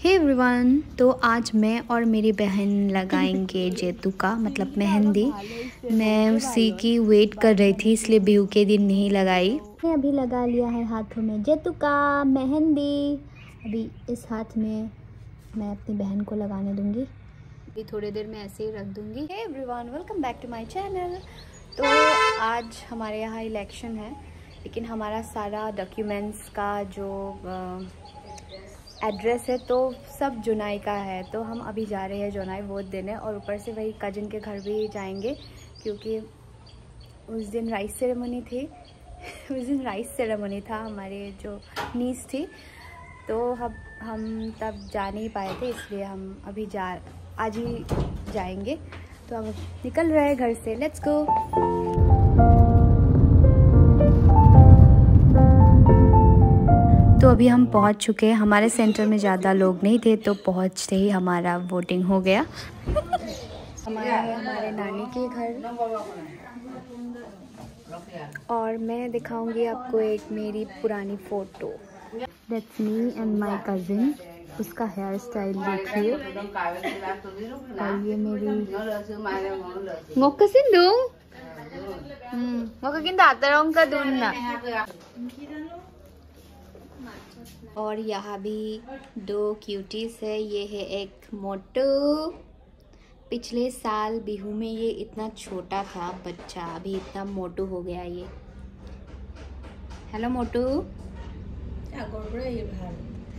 Hey everyone तो आज मैं और मेरी बहन लगाएँगे जेतु का मतलब मेहंदी। मैं उसी की वेट कर रही थी, इसलिए बिहू के दिन नहीं लगाई। मैं अभी लगा लिया है हाथों में जेतु का मेहंदी। अभी इस हाथ में मैं अपनी बहन को लगाने दूँगी। अभी थोड़ी देर में ऐसे ही रख दूँगी। Hey everyone welcome back to my channel तो आज हमारे यहाँ इलेक्शन है, लेकिन हमारा सारा डॉक्यूमेंट्स का जो एड्रेस है तो सब जुनाई का है। तो हम अभी जा रहे हैं जुनाई वोट देने और ऊपर से वही कजिन के घर भी जाएँगे, क्योंकि उस दिन राइस सेरेमनी थी। उस दिन राइस सेरेमनी था, हमारे जो नीस थी। तो हम हम तब जा नहीं पाए थे, इसलिए हम अभी जा, आज ही जाएँगे। तो हम निकल रहे हैं घर से। लेट्स गो तो अभी हम पहुँच चुके हैं। हमारे सेंटर में ज़्यादा लोग नहीं थे तो पहुँचते ही हमारा वोटिंग हो गया। हमारा, हमारे नानी के घर। और मैं दिखाऊँगी आपको एक मेरी पुरानी photo that's me and my cousin उसका हेयर स्टाइल देखिए। और ये मेरी sindung hmm ngọc ka kinta atarong ka dun na और यहाँ भी दो क्यूटीज है। ये है एक मोटू। पिछले साल बिहू में ये इतना छोटा था बच्चा अभी इतना मोटू हो गया ये। हेलो मोटू।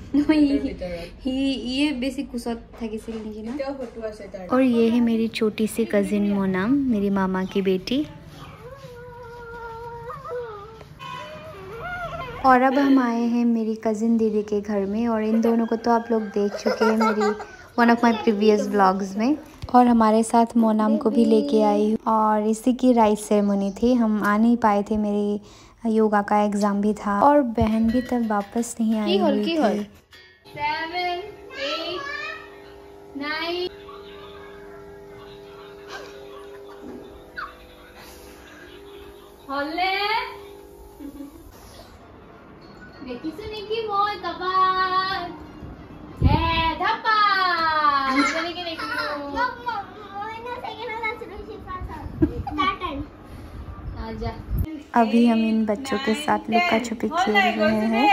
ये बेसिक कुसत था किसी ना। और ये है मेरी छोटी सी कजिन मोनम मेरी मामा की बेटी। और अब हम आए हैं मेरी कज़िन दीदी के घर में और इन दोनों को तो आप लोग देख चुके हैं मेरी one of my previous blogs में। और हमारे साथ मोनाम को भी लेके आई और इसी की राइस सेरेमनी थी। हम आ नहीं पाए थे मेरी योगा का एग्ज़ाम भी था और बहन भी तब वापस नहीं आई हुई थी। Seven, eight, nine. अभी हम इन बच्चों के साथ लुका छुपी खेल रहे हैं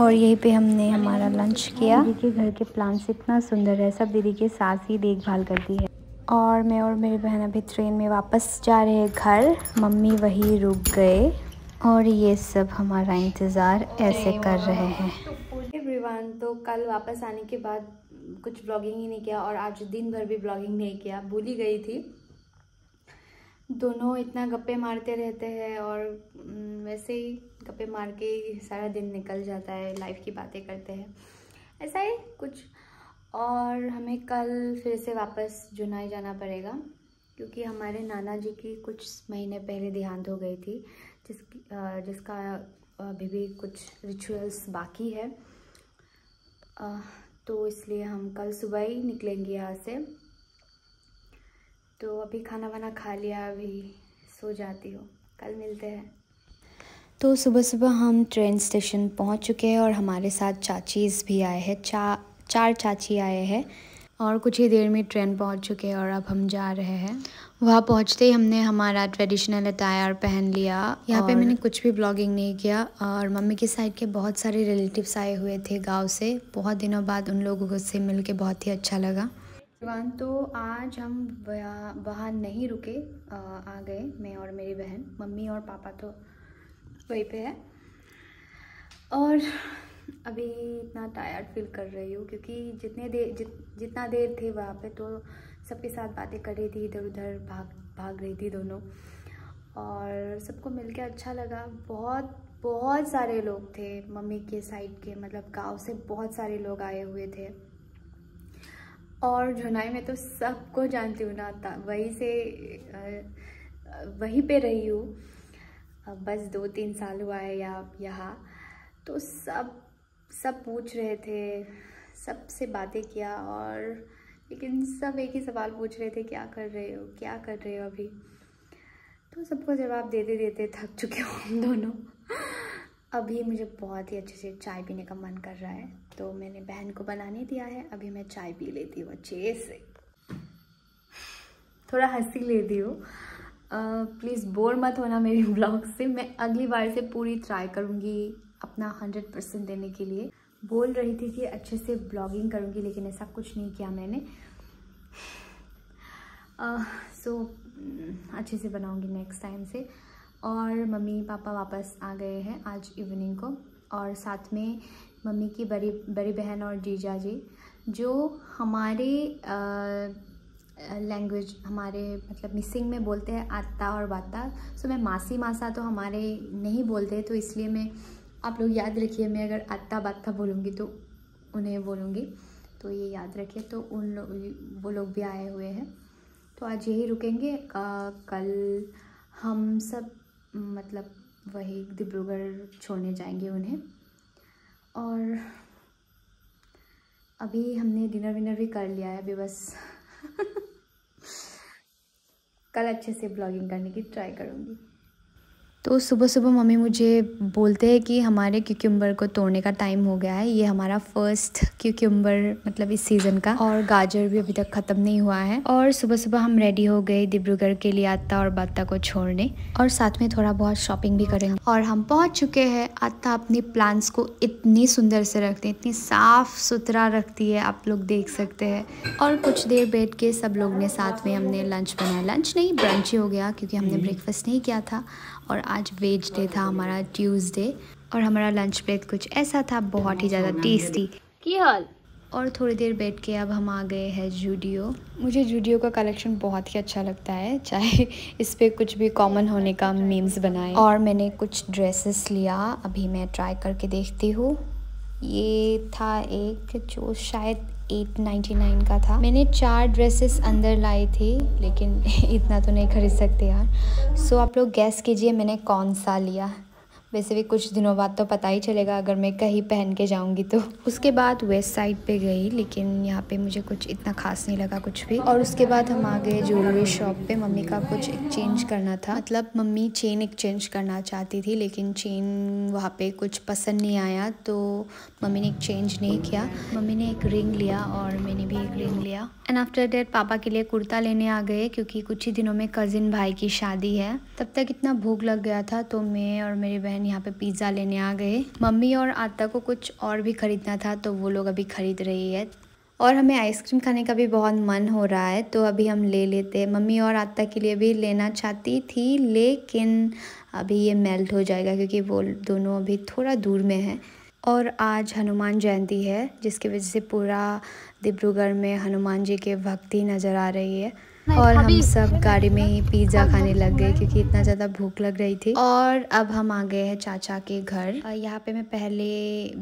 और यहीं पे हमने हमारा लंच किया। दीदी के घर के प्लांट्स इतना सुंदर है सब दीदी के साथ ही देखभाल करती है। और मैं और मेरी बहन अभी ट्रेन में वापस जा रहे हैं घर। मम्मी वहीं रुक गए। और ये सब हमारा इंतज़ार ऐसे कर रहे हैं। एवरीवन तो कल वापस आने के बाद कुछ ब्लॉगिंग ही नहीं किया और आज दिन भर भी ब्लॉगिंग नहीं किया, भूल गई थी। दोनों इतना गप्पे मारते रहते हैं और वैसे ही गप्पे मार के सारा दिन निकल जाता है लाइफ की बातें करते हैं। ऐसा ही कुछ। और हमें कल फिर से वापस जुनाई जाना पड़ेगा, क्योंकि हमारे नाना जी की कुछ महीने पहले देहांत हो गई थी, जिस जिसका अभी भी कुछ रिचुअल्स बाकी है। तो इसलिए हम कल सुबह ही निकलेंगे यहाँ से। तो अभी खाना वाना खा लिया, अभी सो जाती हूँ। कल मिलते हैं। तो सुबह सुबह हम ट्रेन स्टेशन पहुँच चुके हैं और हमारे साथ चाचीज़ भी आए हैं। चा, चार चाची आए हैं। और कुछ ही देर में ट्रेन पहुँच चुके हैं और अब हम जा रहे हैं। वहाँ पहुँचते ही हमने हमारा ट्रेडिशनल अटायर पहन लिया यहाँ पे मैंने कुछ भी ब्लॉगिंग नहीं किया और मम्मी के साइड के बहुत सारे रिलेटिव्स आए हुए थे गाँव से। बहुत दिनों बाद उन लोगों से मिल के बहुत ही अच्छा लगा। तो आज हम वहाँ नहीं रुके आ गए मैं और मेरी बहन। मम्मी और पापा तो वहीं पे है। और अभी इतना टायर्ड फील कर रही हूँ क्योंकि जितने देर जित, जितना देर थे वहाँ पे तो सबके साथ बातें कर रही थी, इधर उधर भाग भाग रही थी दोनों। और सबको मिलके अच्छा लगा। बहुत बहुत सारे लोग थे मम्मी के साइड के मतलब गाँव से बहुत सारे लोग आए हुए थे। और जुनाई में तो सबको जानती हूँ ना वहीं से वहीं पे रही हूँ। बस दो तीन साल हुआ है या, यहाँ। तो सब सब पूछ रहे थे सबसे बातें किया और लेकिन सब एक ही सवाल पूछ रहे थे, क्या कर रहे हो? क्या कर रहे हो अभी? तो सबको जवाब देते देते थक चुके हो हम दोनों। अभी मुझे बहुत ही अच्छे से चाय पीने का मन कर रहा है तो मैंने बहन को बनाने दिया है। अभी मैं चाय पी लेती हूँ अच्छे से। थोड़ा हँसी लेती हूँ। प्लीज़ बोर मत होना मेरे ब्लॉग से। मैं अगली बार से पूरी ट्राई करूँगी। अपना हंड्रेड परसेंट देने के लिए। बोल रही थी कि अच्छे से ब्लॉगिंग करूँगी लेकिन ऐसा कुछ नहीं किया मैंने। सो uh, so, अच्छे से बनाऊँगी नेक्स्ट टाइम से। और मम्मी पापा वापस आ गए हैं आज इवनिंग को। और साथ में मम्मी की बड़ी बड़ी बहन और जीजा जी जो हमारे लैंग्वेज हमारे मतलब मिसिंग में बोलते हैं आता और बाता सो so, मैं मासी मासा तो हमारे नहीं बोलते तो इसलिए मैं आप लोग याद रखिए मैं अगर आत्ता बात्ता बोलूँगी तो उन्हें बोलूँगी। तो ये याद रखिए तो उन लोग वो लोग भी आए हुए हैं। तो आज यही रुकेंगे। आ, कल हम सब मतलब वही डिब्रूगढ़ छोड़ने जाएँगे उन्हें। और अभी हमने डिनर विनर भी कर लिया है अभी बस कल अच्छे से ब्लॉगिंग करने की ट्राई करूँगी। तो सुबह सुबह मम्मी मुझे बोलते हैं कि हमारे क्यूक्यूम्बर को तोड़ने का टाइम हो गया है। ये हमारा फ़र्स्ट क्यूक्यूम्बर मतलब इस सीज़न का। और गाजर भी अभी तक ख़त्म नहीं हुआ है। और सुबह सुबह हम रेडी हो गए डिब्रूगढ़ के लिए आत्ता और बात्ता को छोड़ने। और साथ में थोड़ा बहुत शॉपिंग भी करेंगे। और हम पहुँच चुके हैं। आत्ता अपने प्लांट्स को इतनी सुंदर से रखते हैं। इतनी साफ़ सुथरा रखती है। आप लोग देख सकते हैं। और कुछ देर बैठ के सब लोग ने साथ में हमने लंच बनाया। लंच नहीं ब्रंच ही हो गया क्योंकि हमने ब्रेकफास्ट नहीं किया था। और आज वेज डे था हमारा ट्यूसडे और हमारा लंच ब्रेक कुछ ऐसा था बहुत ही ज़्यादा टेस्टी की हाल? और थोड़ी देर बैठ के अब हम आ गए हैं जूडियो मुझे जूडियो का कलेक्शन बहुत ही अच्छा लगता है चाहे इस पर कुछ भी कॉमन होने का मीम्स बनाए। और मैंने कुछ ड्रेसेस लिया अभी मैं ट्राई करके देखती हूँ। ये था एक जो शायद एट नाइन्टी नाइन का था। मैंने चार ड्रेसेस अंदर लाए थे लेकिन इतना तो नहीं खरीद सकते यार। सो so, आप लोग गैस कीजिए मैंने कौन सा लिया। वैसे भी कुछ दिनों बाद तो पता ही चलेगा अगर मैं कहीं पहन के जाऊँगी तो। उसके बाद वेस्ट साइड पे गई, लेकिन यहाँ पे मुझे कुछ इतना खास नहीं लगा कुछ भी। और उसके बाद हम आ गए ज्वेलरी शॉप पे। मम्मी का कुछ एक्सचेंज करना था। मतलब मम्मी चेन एक्सचेंज करना चाहती थी, लेकिन चेन वहाँ पे कुछ पसंद नहीं आया तो मम्मी ने एक्सचेंज नहीं किया। मम्मी ने एक रिंग लिया और मैंने भी एक रिंग लिया। एंड आफ्टर डेट पापा के लिए कुर्ता लेने आ गए, क्योंकि कुछ ही दिनों में कज़िन भाई की शादी है। तब तक इतना भूख लग गया था तो मैं और मेरी बहन यहाँ पे पिज़्ज़ा लेने आ गए। मम्मी और आता को कुछ और भी ख़रीदना था तो वो लोग अभी ख़रीद रही है। और हमें आइसक्रीम खाने का भी बहुत मन हो रहा है तो अभी हम ले लेते हैं। मम्मी और आता के लिए भी लेना चाहती थी, लेकिन अभी ये मेल्ट हो जाएगा, क्योंकि वो दोनों अभी थोड़ा दूर में है। और आज हनुमान जयंती है, जिसकी वजह से पूरा डिब्रूगढ़ में हनुमान जी के भक्ति नज़र आ रही है। और हम सब गाड़ी में ही पिज़्ज़ा खाने लग गए क्योंकि इतना ज़्यादा भूख लग रही थी। और अब हम आ गए हैं चाचा के घर। यहाँ पे मैं पहले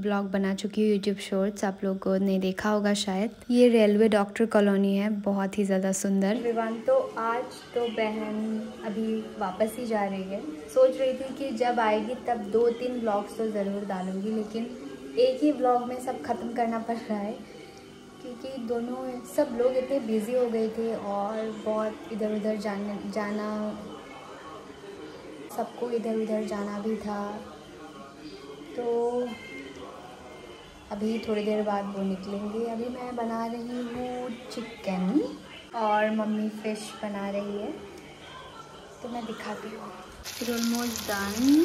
ब्लॉग बना चुकी हूँ यूट्यूब शॉर्ट्स आप लोगों ने देखा होगा शायद। ये रेलवे डॉक्टर कॉलोनी है बहुत ही ज़्यादा सुंदर। विवान तो आज तो बहन अभी वापस ही जा रही है। सोच रही थी कि जब आएगी तब दो तीन ब्लॉग्स तो ज़रूर डालूँगी लेकिन एक ही ब्लॉग में सब ख़त्म करना पड़ रहा है। क्योंकि दोनों सब लोग इतने बिज़ी हो गए थे और बहुत इधर उधर जाने, जाना, सबको इधर उधर जाना भी था। तो अभी थोड़ी देर बाद वो निकलेंगे। अभी मैं बना रही हूँ चिकन और मम्मी फ़िश बना रही है। तो मैं दिखाती हूँ। फिर ऑलमोस्ट डन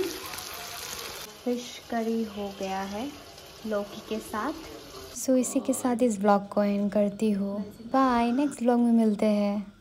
फ़िश करी हो गया है लौकी के साथ। सो so, इसी के साथ इस ब्लॉग को एंड करती हूँ. बाय नेक्स्ट ब्लॉग में मिलते हैं.